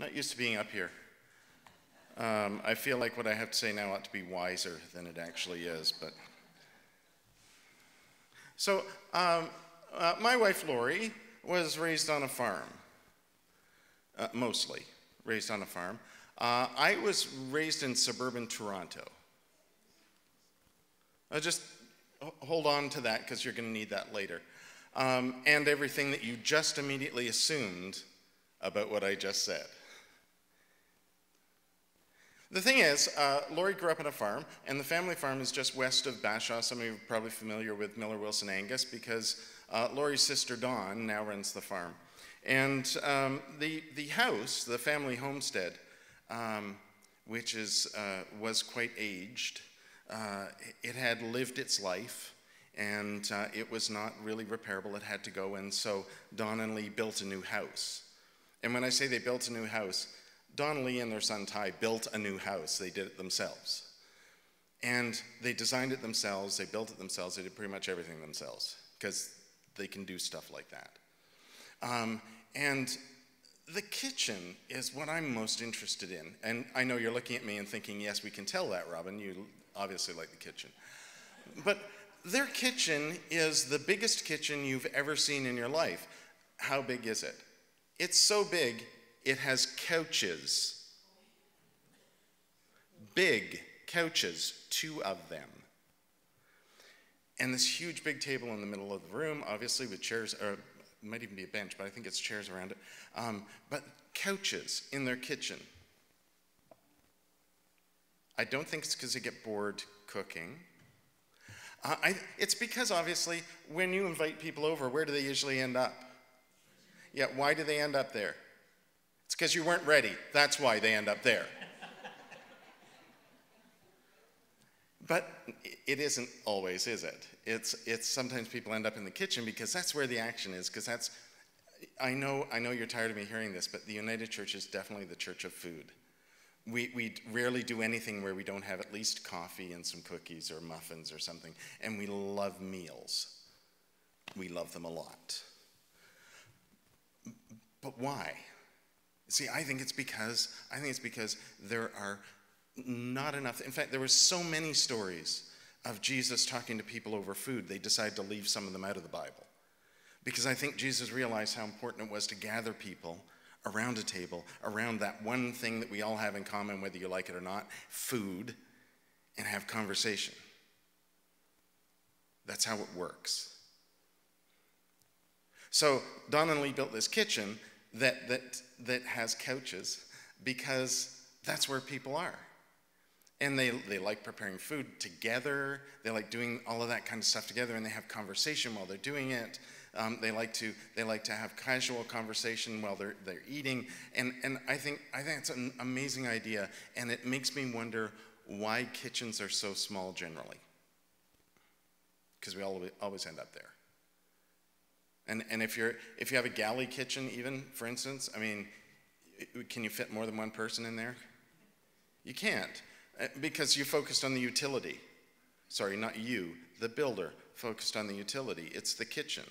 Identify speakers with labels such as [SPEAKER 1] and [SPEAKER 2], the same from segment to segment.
[SPEAKER 1] not used to being up here. Um, I feel like what I have to say now ought to be wiser than it actually is, but. So, um, uh, my wife Lori was raised on a farm, uh, mostly raised on a farm. Uh, I was raised in suburban Toronto. Just hold on to that because you're going to need that later. Um, and everything that you just immediately assumed about what I just said. The thing is, uh, Lori grew up on a farm, and the family farm is just west of Bashaw. Some of you are probably familiar with Miller Wilson Angus because uh, Lori's sister Dawn now runs the farm. And um, the, the house, the family homestead, um, which is, uh, was quite aged, uh, it had lived its life and uh, it was not really repairable. It had to go, and so Don and Lee built a new house. And when I say they built a new house, Don Lee and their son Ty built a new house. They did it themselves. And they designed it themselves, they built it themselves, they did pretty much everything themselves because they can do stuff like that. Um, and the kitchen is what I'm most interested in. And I know you're looking at me and thinking, yes, we can tell that, Robin. You obviously like the kitchen. But their kitchen is the biggest kitchen you've ever seen in your life. How big is it? It's so big, it has couches. Big couches, two of them. And this huge big table in the middle of the room, obviously with chairs, or might even be a bench, but I think it's chairs around it. Um, but couches in their kitchen. I don't think it's because they get bored cooking. Uh, I, it's because obviously when you invite people over, where do they usually end up? Yeah, why do they end up there? It's because you weren't ready. That's why they end up there. but it isn't always, is it? It's, it's sometimes people end up in the kitchen because that's where the action is, because that's, I know, I know you're tired of me hearing this, but the United Church is definitely the church of food. We, we rarely do anything where we don't have at least coffee and some cookies or muffins or something. And we love meals. We love them a lot. But why? See, I think it's because I think it's because there are not enough. In fact, there were so many stories of Jesus talking to people over food, they decided to leave some of them out of the Bible. Because I think Jesus realized how important it was to gather people around a table, around that one thing that we all have in common, whether you like it or not food, and have conversation. That's how it works. So Don and Lee built this kitchen that, that, that has couches because that's where people are. And they, they like preparing food together. They like doing all of that kind of stuff together, and they have conversation while they're doing it. Um, they like to they like to have casual conversation while they're they're eating, and and I think I think it's an amazing idea, and it makes me wonder why kitchens are so small generally. Because we always always end up there. And and if you're if you have a galley kitchen, even for instance, I mean, can you fit more than one person in there? You can't uh, because you focused on the utility. Sorry, not you, the builder focused on the utility. It's the kitchen.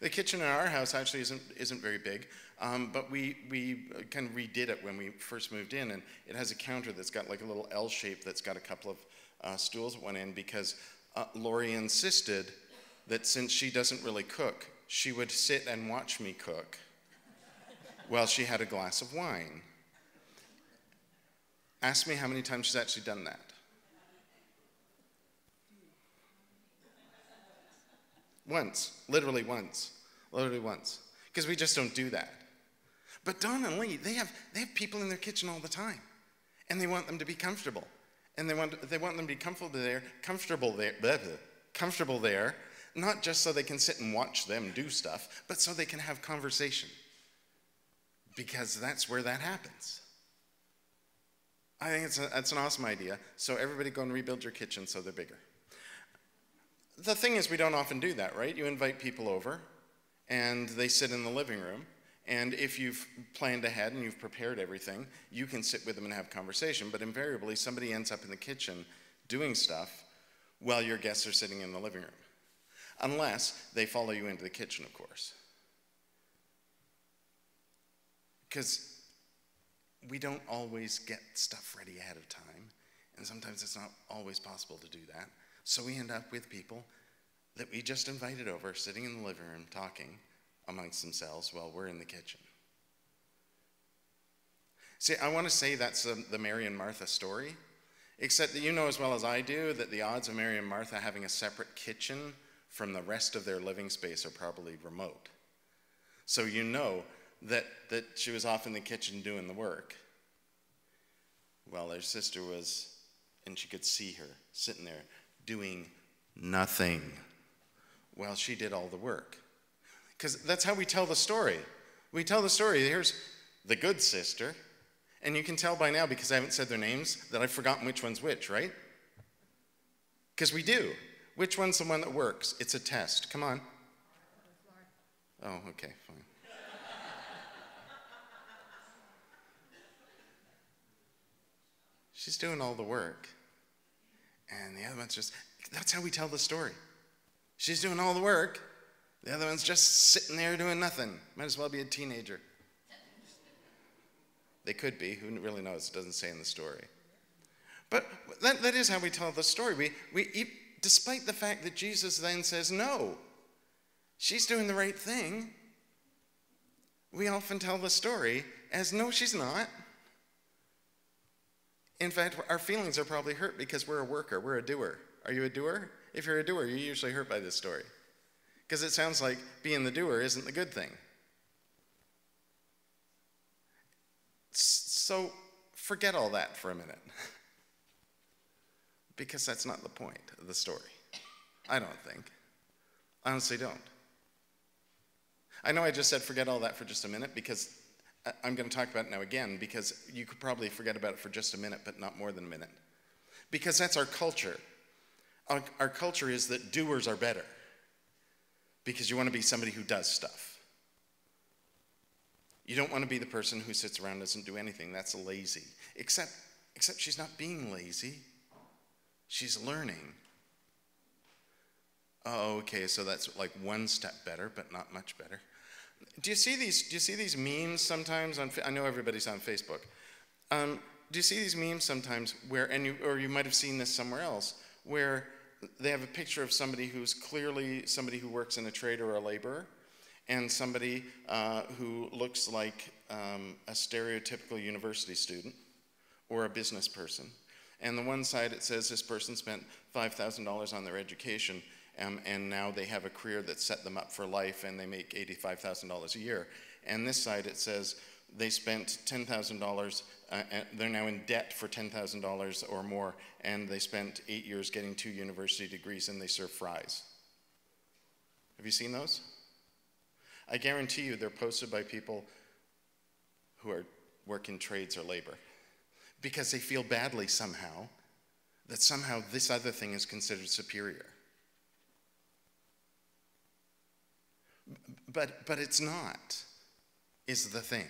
[SPEAKER 1] The kitchen in our house actually isn't, isn't very big, um, but we, we kind of redid it when we first moved in, and it has a counter that's got like a little L shape that's got a couple of uh, stools at one end because uh, Lori insisted that since she doesn't really cook, she would sit and watch me cook while she had a glass of wine. Ask me how many times she's actually done that. Once, literally once, literally once. Because we just don't do that. But Don and Lee, they have, they have people in their kitchen all the time. And they want them to be comfortable. And they want, they want them to be comfortable there, comfortable there, blah, blah, comfortable there, not just so they can sit and watch them do stuff, but so they can have conversation. Because that's where that happens. I think it's, a, it's an awesome idea. So everybody go and rebuild your kitchen so they're bigger the thing is, we don't often do that, right? You invite people over, and they sit in the living room. And if you've planned ahead and you've prepared everything, you can sit with them and have conversation. But invariably, somebody ends up in the kitchen doing stuff while your guests are sitting in the living room. Unless they follow you into the kitchen, of course. Because we don't always get stuff ready ahead of time, and sometimes it's not always possible to do that. So we end up with people that we just invited over, sitting in the living room talking amongst themselves while we're in the kitchen. See, I want to say that's the, Mary and Martha story, except that you know as well as I do that the odds of Mary and Martha having a separate kitchen from the rest of their living space are probably remote. So you know that, that she was off in the kitchen doing the work. Well, their sister was, and she could see her sitting there doing nothing while she did all the work. Because that's how we tell the story. We tell the story. Here's the good sister, and you can tell by now because I haven't said their names that I've forgotten which one's which, right? Because we do. Which one's the one that works? It's a test. Come on. Oh, okay, fine. She's doing all the work. And the other one's just, that's how we tell the story. She's doing all the work. The other one's just sitting there doing nothing. Might as well be a teenager. They could be. Who really knows? It doesn't say in the story. But that, that is how we tell the story. We, we, despite the fact that Jesus then says, no, she's doing the right thing, we often tell the story as, no, she's not. In fact, our feelings are probably hurt because we're a worker, we're a doer. Are you a doer? If you're a doer, you're usually hurt by this story. Because it sounds like being the doer isn't the good thing. So forget all that for a minute. because that's not the point of the story. I don't think. I honestly don't. I know I just said forget all that for just a minute because uh, I'm going to talk about it now again because you could probably forget about it for just a minute, but not more than a minute. Because that's our culture. Our, our culture is that doers are better because you want to be somebody who does stuff. You don't want to be the person who sits around and doesn't do anything. That's lazy. Except, except she's not being lazy, she's learning. Oh, okay, so that's like one step better, but not much better. Do you see these? Do you see these memes sometimes? On I know everybody's on Facebook. Um, do you see these memes sometimes where, and you, or you might have seen this somewhere else, where they have a picture of somebody who's clearly somebody who works in a trade or a laborer, and somebody uh, who looks like um, a stereotypical university student or a business person. And the one side it says this person spent $5,000 on their education, um, and now they have a career that set them up for life and they make $85,000 a year. And this side it says they spent $10,000, uh, they're now in debt for $10,000 or more, and they spent eight years getting two university degrees and they serve fries. Have you seen those? I guarantee you they're posted by people who are working trades or labor because they feel badly somehow that somehow this other thing is considered superior. But, but it's not, is the thing.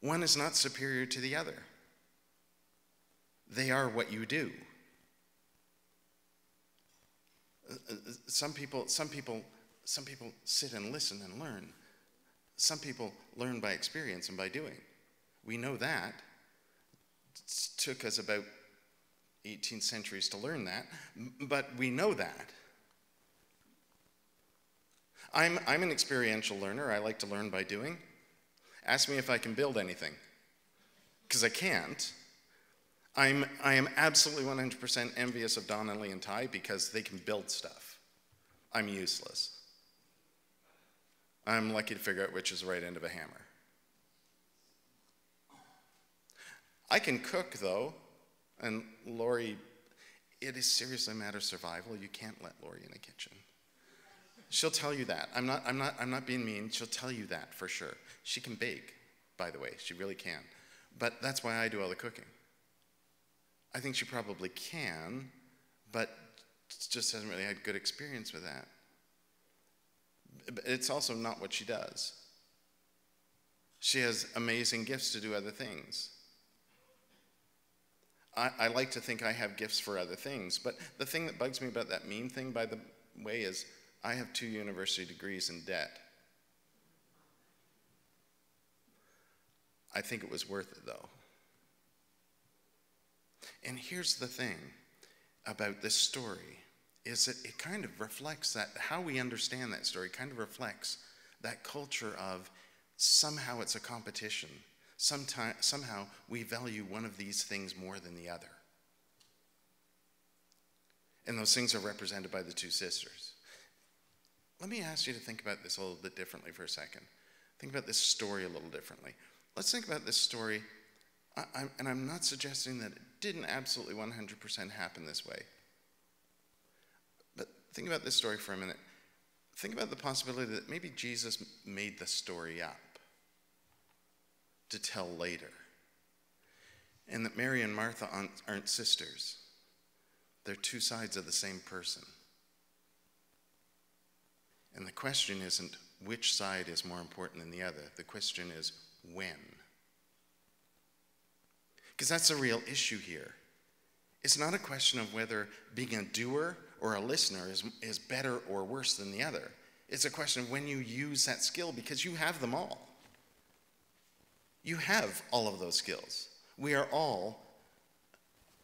[SPEAKER 1] One is not superior to the other. They are what you do. Some people, some people, some people sit and listen and learn. Some people learn by experience and by doing. We know that. It took us about 18 centuries to learn that, but we know that. I'm, I'm an experiential learner. I like to learn by doing. Ask me if I can build anything, because I can't. I'm, I am absolutely 100% envious of Don and Lee and Ty because they can build stuff. I'm useless. I'm lucky to figure out which is the right end of a hammer. I can cook, though, and Lori, it is seriously a matter of survival. You can't let Lori in the kitchen. She'll tell you that. I'm not, I'm, not, I'm not being mean. She'll tell you that for sure. She can bake, by the way. She really can. But that's why I do all the cooking. I think she probably can, but just hasn't really had good experience with that. It's also not what she does. She has amazing gifts to do other things. I, I, like to think I have gifts for other things, but the thing that bugs me about that meme thing, by the way, is I have two university degrees in debt. I think it was worth it though. And here's the thing about this story is that it kind of reflects that how we understand that story kind of reflects that culture of somehow it's a competition. Sometime, somehow we value one of these things more than the other. And those things are represented by the two sisters. Let me ask you to think about this a little bit differently for a second. Think about this story a little differently. Let's think about this story, I, I, and I'm not suggesting that it didn't absolutely 100% happen this way. But think about this story for a minute. Think about the possibility that maybe Jesus made the story up to tell later. And that Mary and Martha aren't, sisters, they're two sides of the same person. And the question isn't which side is more important than the other, the question is when. Because that's a real issue here. It's not a question of whether being a doer or a listener is, is better or worse than the other. It's a question of when you use that skill because you have them all. You have all of those skills. We are all,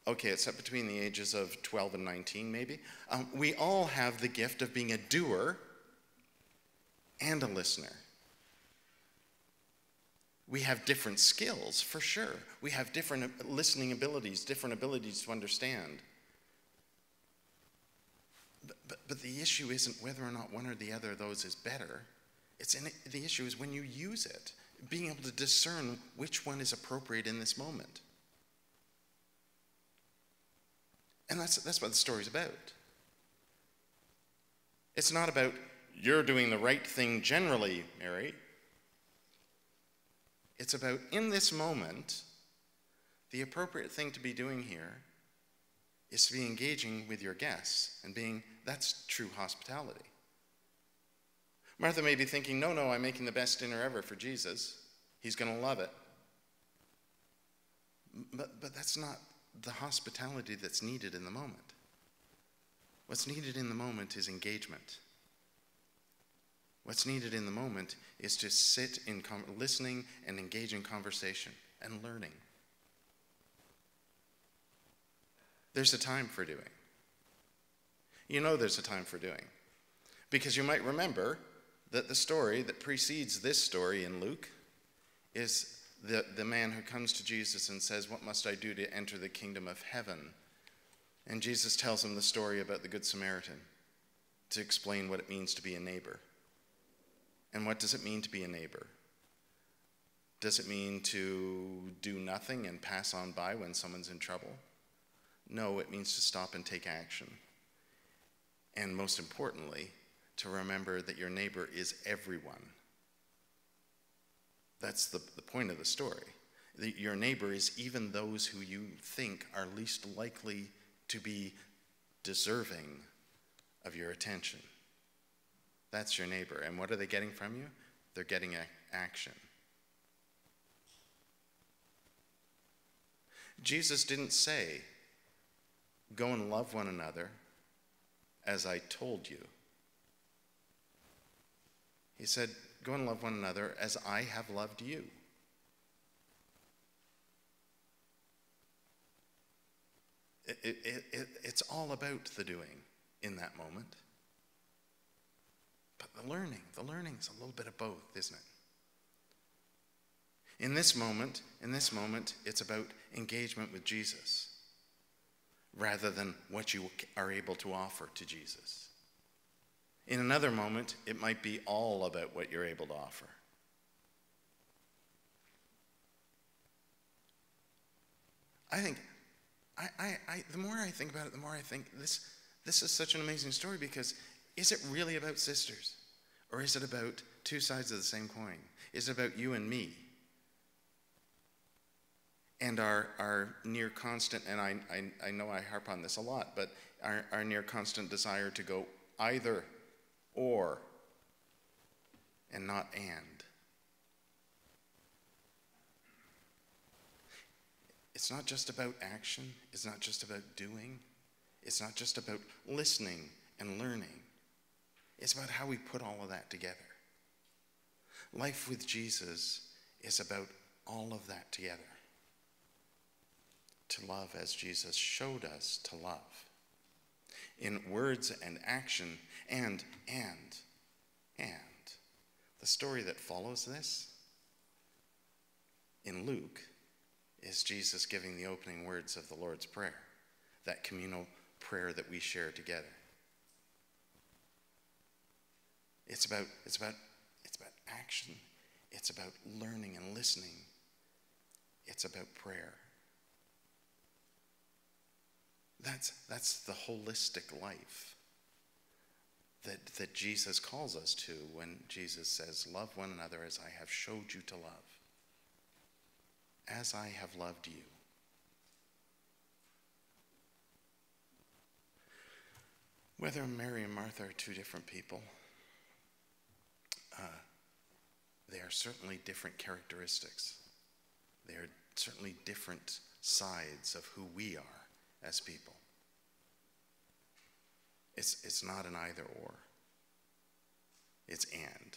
[SPEAKER 1] okay, except between the ages of 12 and 19, maybe. Um, we all have the gift of being a doer and a listener. We have different skills, for sure. We have different listening abilities, different abilities to understand. But, but, but, the issue isn't whether or not one or the other of those is better. It's in the issue is when you use it being able to discern which one is appropriate in this moment. And that's, that's what the story's about. It's not about you're doing the right thing generally, Mary. It's about in this moment, the appropriate thing to be doing here is to be engaging with your guests and being that's true hospitality. Martha may be thinking, no, no, I'm making the best dinner ever for Jesus. He's going to love it. But, but that's not the hospitality that's needed in the moment. What's needed in the moment is engagement. What's needed in the moment is to sit in com- listening and engage in conversation and learning. There's a time for doing. You know there's a time for doing. Because you might remember that the story that precedes this story in Luke is the, the man who comes to Jesus and says, What must I do to enter the kingdom of heaven? And Jesus tells him the story about the Good Samaritan to explain what it means to be a neighbor. And what does it mean to be a neighbor? Does it mean to do nothing and pass on by when someone's in trouble? No, it means to stop and take action. And most importantly, to remember that your neighbor is everyone. That's the, the point of the story. The, your neighbor is even those who you think are least likely to be deserving of your attention. That's your neighbor. And what are they getting from you? They're getting action. Jesus didn't say, Go and love one another as I told you. He said, Go and love one another as I have loved you. It, it, it, it's all about the doing in that moment. But the learning, the learning is a little bit of both, isn't it? In this moment, in this moment, it's about engagement with Jesus rather than what you are able to offer to Jesus. In another moment, it might be all about what you're able to offer. I think, I, I, I, the more I think about it, the more I think this, this is such an amazing story because is it really about sisters? Or is it about two sides of the same coin? Is it about you and me? And our, our near constant, and I, I, I know I harp on this a lot, but our, our near constant desire to go either or and not and. It's not just about action, it's not just about doing, it's not just about listening and learning. It's about how we put all of that together. Life with Jesus is about all of that together. To love as Jesus showed us to love. In words and action, and, and, and. The story that follows this in Luke is Jesus giving the opening words of the Lord's Prayer, that communal prayer that we share together. It's about, it's about, it's about action. It's about learning and listening. It's about prayer. That's, that's the holistic life that, that Jesus calls us to when Jesus says, Love one another as I have showed you to love, as I have loved you. Whether Mary and Martha are two different people, uh, they are certainly different characteristics. They are certainly different sides of who we are as people. It's, it's not an either or, it's and.